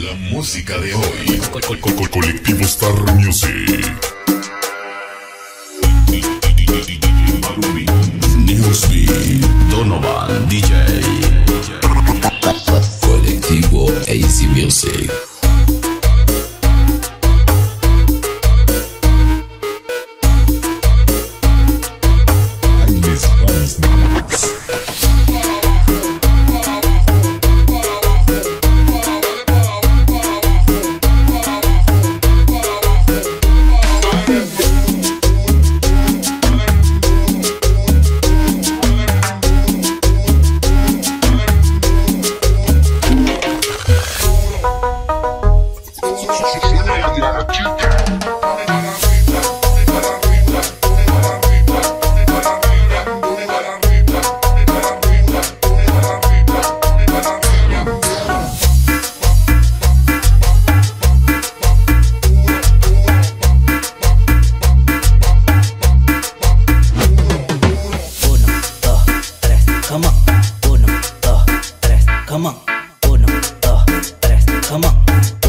La música de hoy. Colectivo Star Music. Newsbeat, Donovan, DJ. Colectivo AC Music. Come on. Uno, dos, tres, come on.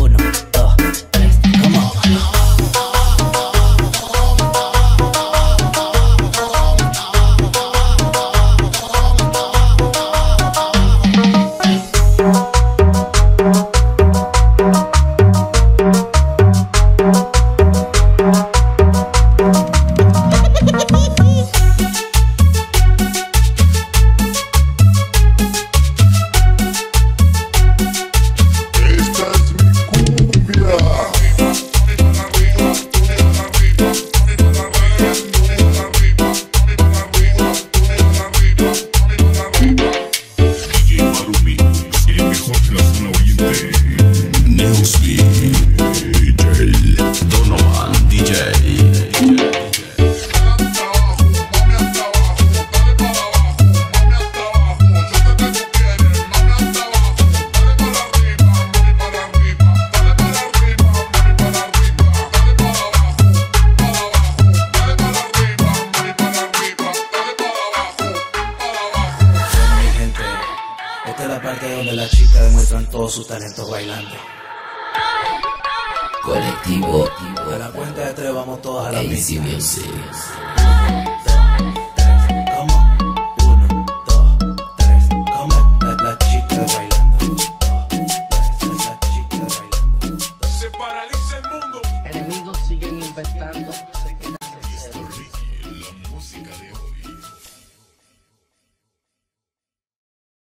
Parte donde las chicas demuestran todos sus talentos bailando. Colectivo A la cuenta de tres vamos todas a la pista.